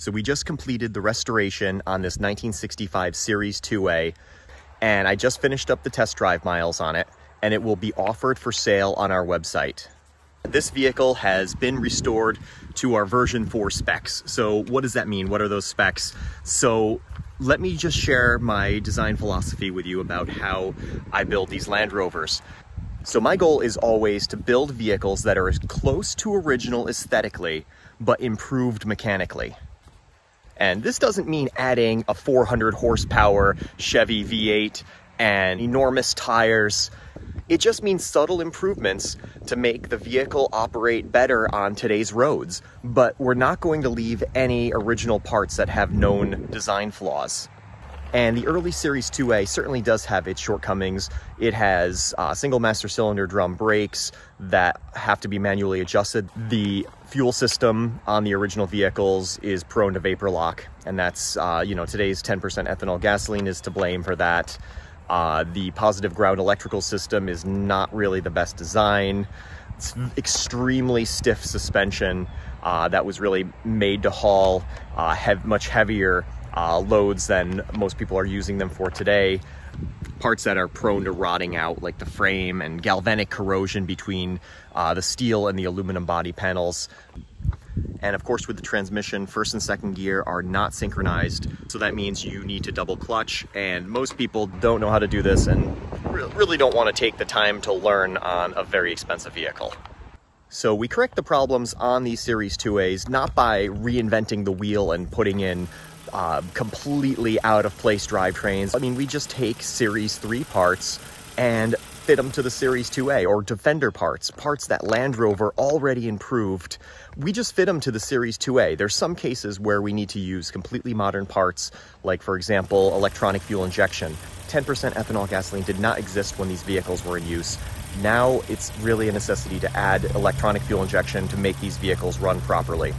So we just completed the restoration on this 1965 Series 2A, and I just finished up the test drive miles on it, and it will be offered for sale on our website. This vehicle has been restored to our version 4 specs. So what does that mean? What are those specs? So let me just share my design philosophy with you about how I build these Land Rovers. So my goal is always to build vehicles that are as close to original aesthetically, but improved mechanically. And this doesn't mean adding a 400 horsepower Chevy V8 and enormous tires. It just means subtle improvements to make the vehicle operate better on today's roads, but we're not going to leave any original parts that have known design flaws. And the early Series 2A certainly does have its shortcomings. It has uh, single master cylinder drum brakes that have to be manually adjusted. The fuel system on the original vehicles is prone to vapor lock, and that's, uh, you know, today's 10% ethanol gasoline is to blame for that. Uh, the positive ground electrical system is not really the best design. It's extremely stiff suspension uh, that was really made to haul uh, much heavier uh, loads than most people are using them for today. Parts that are prone to rotting out, like the frame and galvanic corrosion between uh, the steel and the aluminum body panels. And of course with the transmission, first and second gear are not synchronized. So that means you need to double clutch and most people don't know how to do this and really don't want to take the time to learn on a very expensive vehicle. So we correct the problems on these Series 2As not by reinventing the wheel and putting in uh, completely out of place drivetrains. I mean, we just take Series 3 parts and fit them to the Series 2A or Defender parts, parts that Land Rover already improved. We just fit them to the Series 2A. There's some cases where we need to use completely modern parts, like for example, electronic fuel injection. 10% ethanol gasoline did not exist when these vehicles were in use. Now it's really a necessity to add electronic fuel injection to make these vehicles run properly.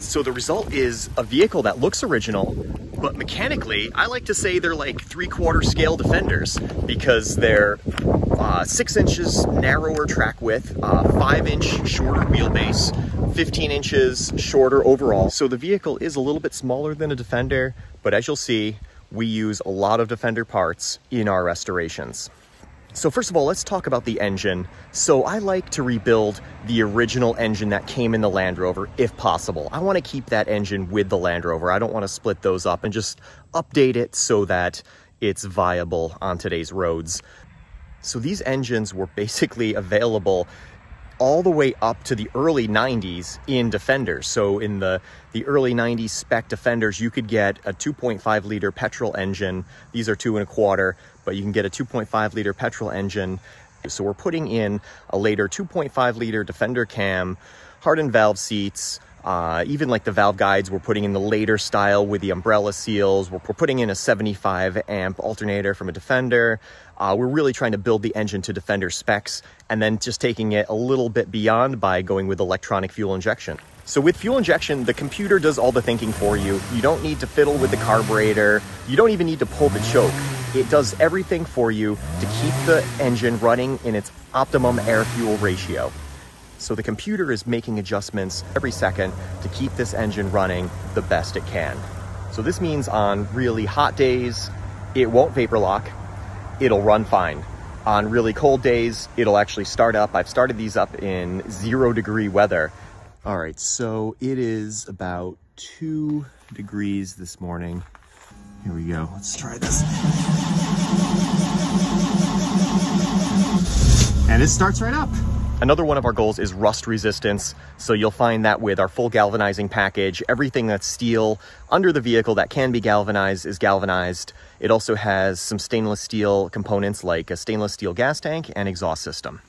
So the result is a vehicle that looks original, but mechanically, I like to say they're like three quarter scale Defenders because they're uh, six inches narrower track width, uh, five inch shorter wheelbase, 15 inches shorter overall. So the vehicle is a little bit smaller than a Defender, but as you'll see, we use a lot of Defender parts in our restorations. So first of all, let's talk about the engine. So I like to rebuild the original engine that came in the Land Rover if possible. I want to keep that engine with the Land Rover. I don't want to split those up and just update it so that it's viable on today's roads. So these engines were basically available all the way up to the early 90s in Defenders. So in the, the early 90s spec Defenders, you could get a 2.5 liter petrol engine. These are two and a quarter but you can get a 2.5 liter petrol engine. So we're putting in a later 2.5 liter Defender cam, hardened valve seats, uh, even like the valve guides, we're putting in the later style with the umbrella seals. We're, we're putting in a 75 amp alternator from a Defender. Uh, we're really trying to build the engine to Defender specs and then just taking it a little bit beyond by going with electronic fuel injection. So with fuel injection, the computer does all the thinking for you. You don't need to fiddle with the carburetor. You don't even need to pull the choke. It does everything for you to keep the engine running in its optimum air-fuel ratio. So the computer is making adjustments every second to keep this engine running the best it can. So this means on really hot days, it won't vapor lock, it'll run fine. On really cold days, it'll actually start up. I've started these up in zero degree weather. All right, so it is about two degrees this morning. Here we go. Let's try this. And it starts right up. Another one of our goals is rust resistance. So you'll find that with our full galvanizing package, everything that's steel under the vehicle that can be galvanized is galvanized. It also has some stainless steel components like a stainless steel gas tank and exhaust system.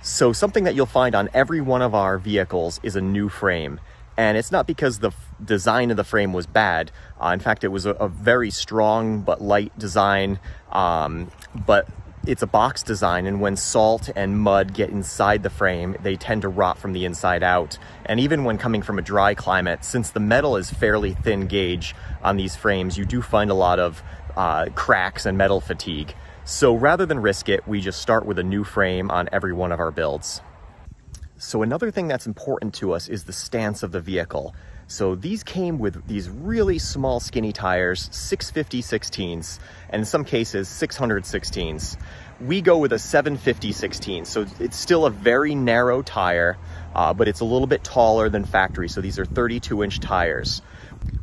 So something that you'll find on every one of our vehicles is a new frame. And it's not because the design of the frame was bad. Uh, in fact, it was a, a, very strong but light design. Um, but it's a box design, and when salt and mud get inside the frame, they tend to rot from the inside out. And even when coming from a dry climate, since the metal is fairly thin gauge on these frames, you do find a lot of uh, cracks and metal fatigue. So rather than risk it, we just start with a new frame on every one of our builds. So another thing that's important to us is the stance of the vehicle. So these came with these really small skinny tires, 650 16s, and in some cases 600 16s. We go with a 750 16, so it's still a very narrow tire, uh, but it's a little bit taller than factory. So these are 32 inch tires.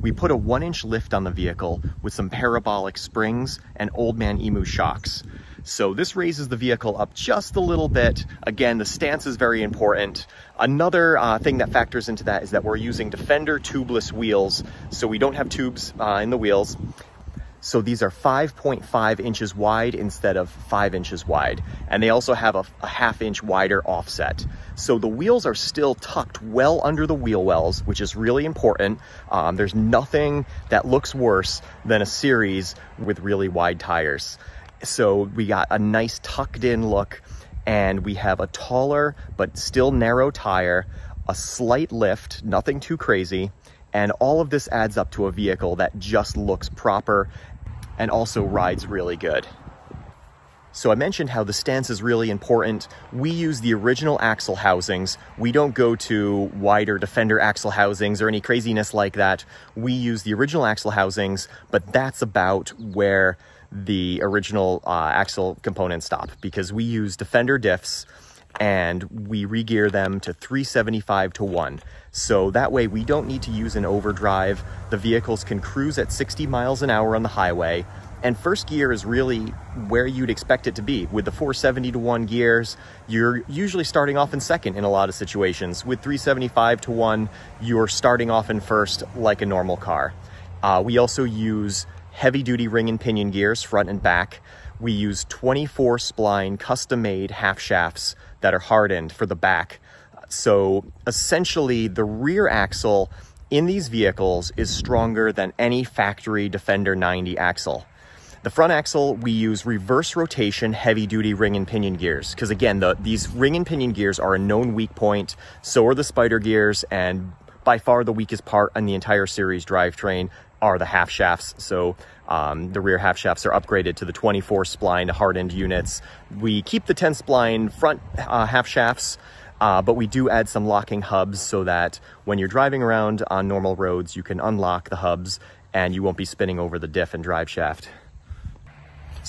We put a one inch lift on the vehicle with some parabolic springs and old man emu shocks. So this raises the vehicle up just a little bit. Again, the stance is very important. Another uh, thing that factors into that is that we're using Defender tubeless wheels. So we don't have tubes uh, in the wheels. So these are 5.5 inches wide instead of five inches wide. And they also have a, a, half inch wider offset. So the wheels are still tucked well under the wheel wells, which is really important. Um, there's nothing that looks worse than a series with really wide tires. So we got a nice tucked in look and we have a taller but still narrow tire, a slight lift, nothing too crazy, and all of this adds up to a vehicle that just looks proper and also rides really good. So I mentioned how the stance is really important. We use the original axle housings. We don't go to wider Defender axle housings or any craziness like that. We use the original axle housings, but that's about where the original uh, axle component stop because we use Defender diffs and we regear them to 375 to 1. So that way we don't need to use an overdrive. The vehicles can cruise at 60 miles an hour on the highway. And first gear is really where you'd expect it to be. With the 470 to 1 gears, you're usually starting off in second in a lot of situations. With 375 to 1, you're starting off in first like a normal car. Uh, we also use heavy duty ring and pinion gears, front and back. We use 24 spline custom made half shafts that are hardened for the back. So essentially the rear axle in these vehicles is stronger than any factory Defender 90 axle. The front axle, we use reverse rotation heavy duty ring and pinion gears. Because again, the, these ring and pinion gears are a known weak point. So are the spider gears and by far the weakest part on the entire series drivetrain are the half shafts. So um, the rear half shafts are upgraded to the 24 spline hardened units. We keep the 10 spline front uh, half shafts, uh, but we do add some locking hubs so that when you're driving around on normal roads, you can unlock the hubs and you won't be spinning over the diff and drive shaft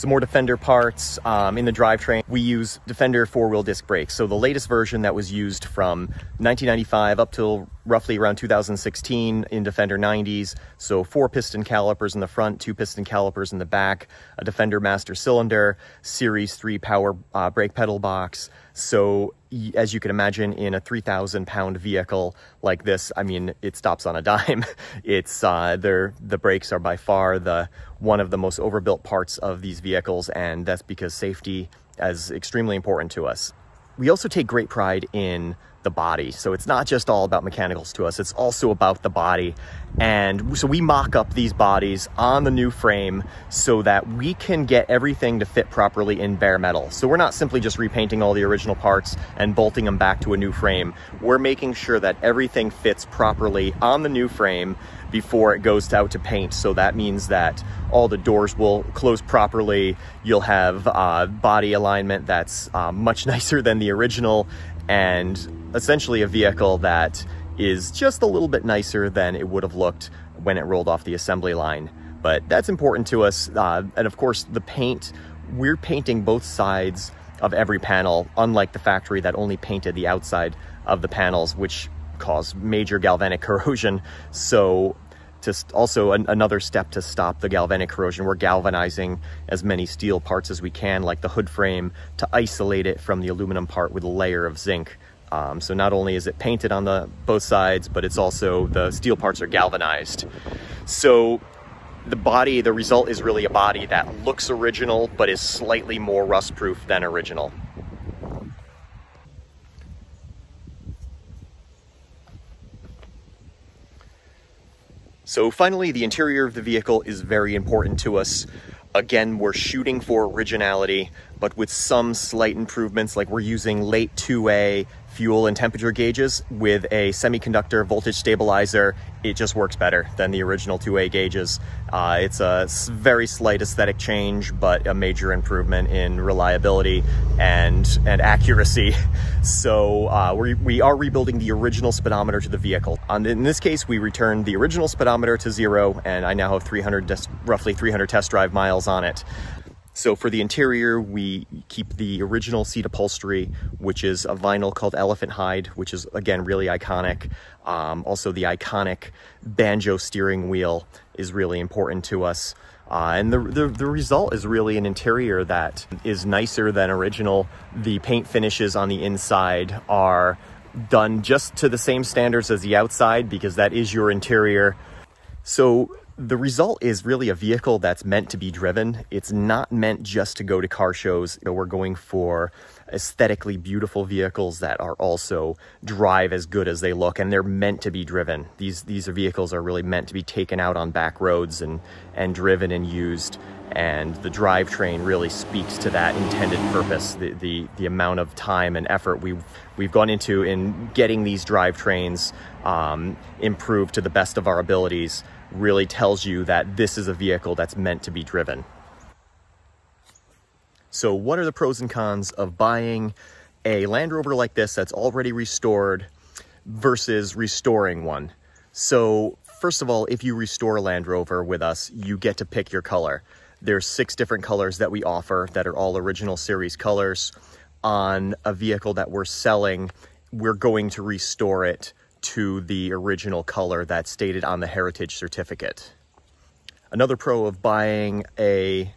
some more Defender parts. Um, in the drivetrain, we use Defender four-wheel disc brakes. So the latest version that was used from 1995 up till roughly around 2016 in Defender 90s. So four piston calipers in the front, two piston calipers in the back, a Defender master cylinder, Series 3 power uh, brake pedal box. So as you can imagine, in a 3,000 pound vehicle like this, I mean, it stops on a dime. It's, uh, the brakes are by far the one of the most overbuilt parts of these vehicles, and that's because safety is extremely important to us. We also take great pride in the body. So it's not just all about mechanicals to us, it's also about the body. And so we mock up these bodies on the new frame so that we can get everything to fit properly in bare metal. So we're not simply just repainting all the original parts and bolting them back to a new frame. We're making sure that everything fits properly on the new frame before it goes out to paint. So that means that all the doors will close properly. You'll have uh, body alignment that's uh, much nicer than the original and essentially a vehicle that is just a little bit nicer than it would have looked when it rolled off the assembly line. But that's important to us. Uh, and of course, the paint, we're painting both sides of every panel, unlike the factory that only painted the outside of the panels, which caused major galvanic corrosion. So to also an, another step to stop the galvanic corrosion, we're galvanizing as many steel parts as we can, like the hood frame, to isolate it from the aluminum part with a layer of zinc. Um, so not only is it painted on the both sides, but it's also the steel parts are galvanized. So the body, the result is really a body that looks original, but is slightly more rust proof than original. So finally, the interior of the vehicle is very important to us. Again, we're shooting for originality, but with some slight improvements, like we're using late 2A fuel and temperature gauges with a semiconductor voltage stabilizer, it just works better than the original 2A gauges. Uh, it's a very slight aesthetic change, but a major improvement in reliability and, and accuracy. So uh, we, we are rebuilding the original speedometer to the vehicle. On, in this case, we returned the original speedometer to zero, and I now have 300, roughly 300 test drive miles on it. So for the interior, we keep the original seat upholstery, which is a vinyl called Elephant Hide, which is again really iconic. Um, also the iconic banjo steering wheel is really important to us. Uh, and the, the, the, result is really an interior that is nicer than original. The paint finishes on the inside are done just to the same standards as the outside because that is your interior. So the result is really a vehicle that's meant to be driven. It's not meant just to go to car shows. You know, we're going for aesthetically beautiful vehicles that are also drive as good as they look and they're meant to be driven. These these vehicles are really meant to be taken out on back roads and and driven and used and the drivetrain really speaks to that intended purpose. The, the, the amount of time and effort we've, we've gone into in getting these drivetrains um, improved to the best of our abilities really tells you that this is a vehicle that's meant to be driven. So what are the pros and cons of buying a Land Rover like this that's already restored versus restoring one? So first of all, if you restore a Land Rover with us, you get to pick your color. There's six different colors that we offer that are all original series colors. On a vehicle that we're selling, we're going to restore it to the original color that's stated on the heritage certificate. Another pro of buying a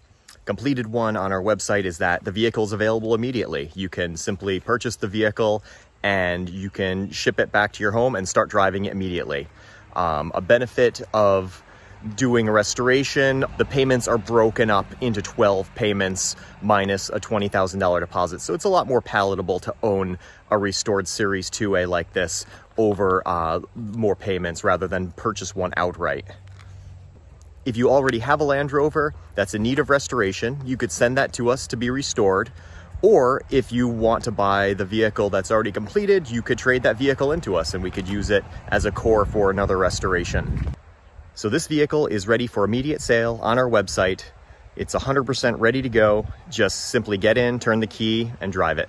completed one on our website is that the vehicle is available immediately. You can simply purchase the vehicle and you can ship it back to your home and start driving it immediately. Um, a benefit of doing a restoration, the payments are broken up into 12 payments minus a $20,000 deposit. So it's a lot more palatable to own a restored Series 2A like this over uh, more payments rather than purchase one outright. If you already have a Land Rover that's in need of restoration, you could send that to us to be restored. Or if you want to buy the vehicle that's already completed, you could trade that vehicle into us and we could use it as a core for another restoration. So this vehicle is ready for immediate sale on our website. It's 100% ready to go. Just simply get in, turn the key, and drive it.